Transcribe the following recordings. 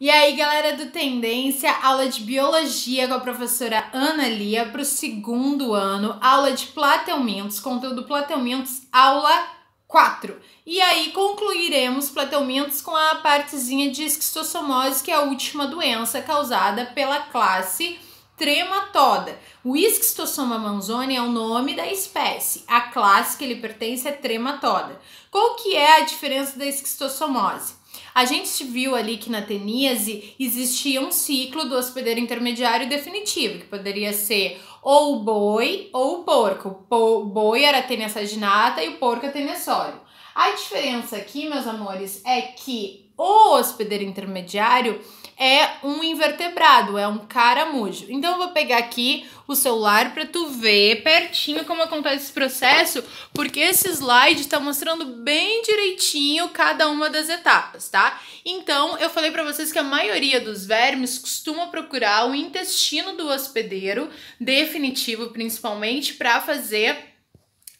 E aí, galera do Tendência, aula de biologia com a professora Ana Lia para o segundo ano, aula de plateumintos, conteúdo plateumintos, aula 4. E aí concluiremos plateumintos com a partezinha de esquistossomose, que é a última doença causada pela classe trematoda. O Esquistossoma manzoni é o nome da espécie. A classe que ele pertence é trematoda. Qual que é a diferença da esquistossomose? A gente viu ali que na teníase existia um ciclo do hospedeiro intermediário definitivo, que poderia ser ou o boi ou o porco. O boi era a tênia saginata e o porco a tênia sólio. A diferença aqui, meus amores, é que o hospedeiro intermediário é um invertebrado, é um caramujo. Então eu vou pegar aqui o celular para tu ver pertinho como acontece esse processo, porque esse slide está mostrando bem direitinho cada uma das etapas, tá? Então eu falei para vocês que a maioria dos vermes costuma procurar o intestino do hospedeiro definitivo, principalmente para fazer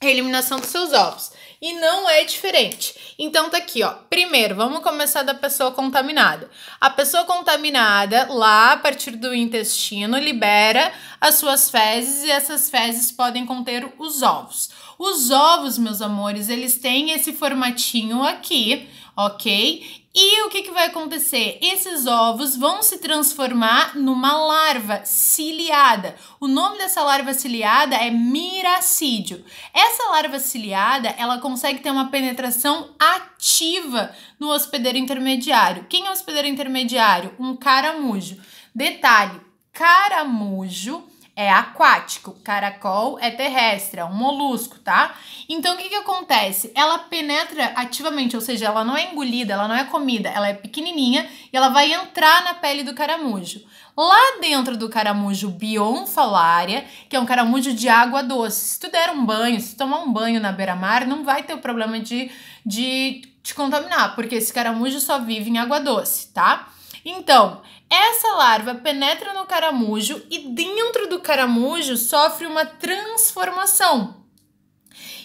a eliminação dos seus ovos. E não é diferente. Então tá aqui, ó. Primeiro, vamos começar da pessoa contaminada. A pessoa contaminada, lá a partir do intestino, libera as suas fezes e essas fezes podem conter os ovos. Os ovos, meus amores, eles têm esse formatinho aqui, ok? E o que, que vai acontecer? Esses ovos vão se transformar numa larva ciliada. O nome dessa larva ciliada é miracídio. Essa larva ciliada, ela consegue ter uma penetração ativa no hospedeiro intermediário. Quem é o hospedeiro intermediário? Um caramujo. Detalhe, caramujo é aquático, caracol é terrestre, é um molusco, tá? Então o que, que acontece? Ela penetra ativamente, ou seja, ela não é engolida, ela não é comida, ela é pequenininha e ela vai entrar na pele do caramujo. Lá dentro do caramujo bionfalária, que é um caramujo de água doce. Se tu der um banho, se tomar um banho na beira-mar, não vai ter o problema de, de te contaminar, porque esse caramujo só vive em água doce, tá? Então, essa larva penetra no caramujo e dentro do caramujo sofre uma transformação.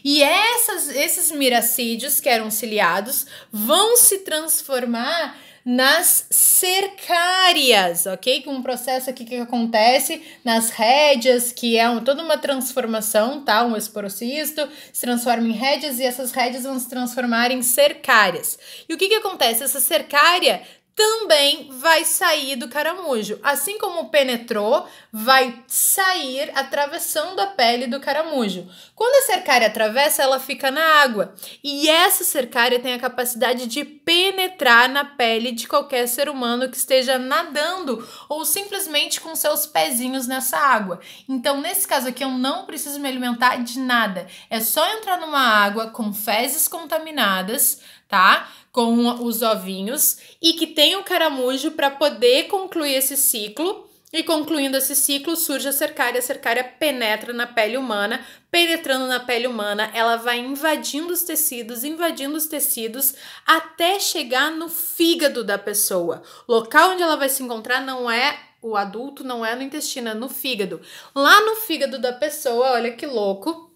E essas, esses miracídios, que eram ciliados, vão se transformar nas cercárias, ok? Um processo aqui que acontece nas rédeas, que é um, toda uma transformação, tá? Um esporocisto se transforma em rédeas e essas rédeas vão se transformar em cercárias. E o que que acontece? Essa cercária também vai sair do caramujo. Assim como penetrou, vai sair atravessando a pele do caramujo. Quando a cercária atravessa, ela fica na água. E essa cercária tem a capacidade de penetrar na pele de qualquer ser humano que esteja nadando ou simplesmente com seus pezinhos nessa água. Então, nesse caso aqui, eu não preciso me alimentar de nada. É só entrar numa água com fezes contaminadas, tá? Com os ovinhos e que tem o caramujo para poder concluir esse ciclo. E concluindo esse ciclo, surge a cercária. A cercária penetra na pele humana. Penetrando na pele humana, ela vai invadindo os tecidos, invadindo os tecidos, até chegar no fígado da pessoa. Local onde ela vai se encontrar não é o adulto, não é no intestino, é no fígado. Lá no fígado da pessoa, olha que louco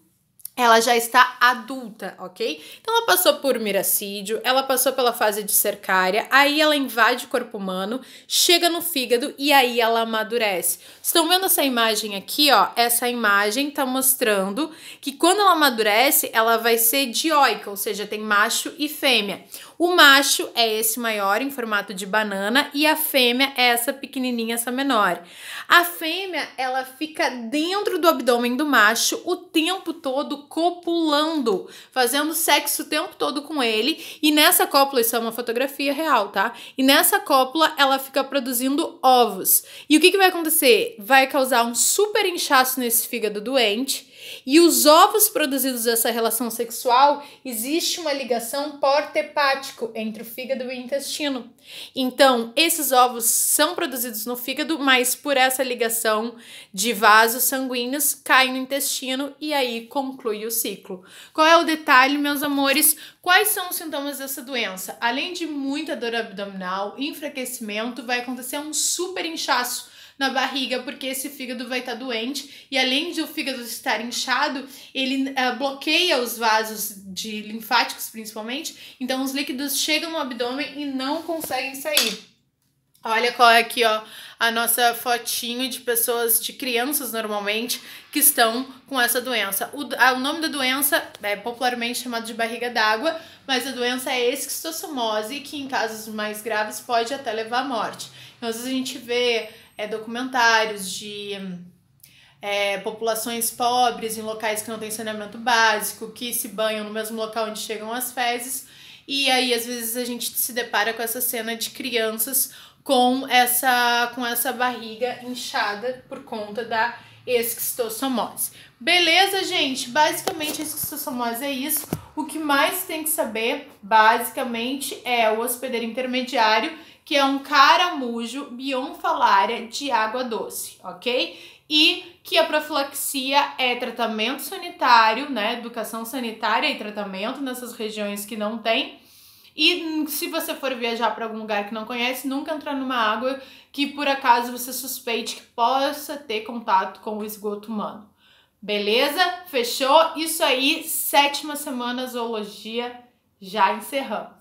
ela já está adulta, ok? Então ela passou por miracídio, ela passou pela fase de cercária, aí ela invade o corpo humano, chega no fígado e aí ela amadurece. Estão vendo essa imagem aqui, ó? Essa imagem tá mostrando que quando ela amadurece, ela vai ser dioica, ou seja, tem macho e fêmea. O macho é esse maior em formato de banana e a fêmea é essa pequenininha, essa menor. A fêmea, ela fica dentro do abdômen do macho o tempo todo copulando, fazendo sexo o tempo todo com ele e nessa cópula, isso é uma fotografia real, tá? E nessa cópula ela fica produzindo ovos. E o que, que vai acontecer? Vai causar um super inchaço nesse fígado doente e os ovos produzidos dessa relação sexual, existe uma ligação porta-hepático entre o fígado e o intestino. Então, esses ovos são produzidos no fígado, mas por essa ligação de vasos sanguíneos caem no intestino e aí conclui o ciclo. Qual é o detalhe, meus amores? Quais são os sintomas dessa doença? Além de muita dor abdominal, enfraquecimento, vai acontecer um super inchaço na barriga, porque esse fígado vai estar tá doente e além de o fígado estar inchado, ele uh, bloqueia os vasos de linfáticos principalmente, então os líquidos chegam no abdômen e não conseguem sair. Olha qual é aqui, ó, a nossa fotinho de pessoas, de crianças normalmente, que estão com essa doença. O, a, o nome da doença é popularmente chamado de barriga d'água, mas a doença é esquistossomose, que em casos mais graves pode até levar à morte. Então, às vezes a gente vê é, documentários de é, populações pobres em locais que não tem saneamento básico, que se banham no mesmo local onde chegam as fezes, e aí às vezes a gente se depara com essa cena de crianças com essa, com essa barriga inchada por conta da esquistossomose. Beleza, gente? Basicamente, a esquistossomose é isso. O que mais tem que saber, basicamente, é o hospedeiro intermediário, que é um caramujo bionfalária de água doce, ok? E que a profilaxia é tratamento sanitário, né? Educação sanitária e tratamento nessas regiões que não tem e se você for viajar para algum lugar que não conhece, nunca entrar numa água que por acaso você suspeite que possa ter contato com o esgoto humano. Beleza? Fechou? Isso aí, sétima semana zoologia, já encerramos.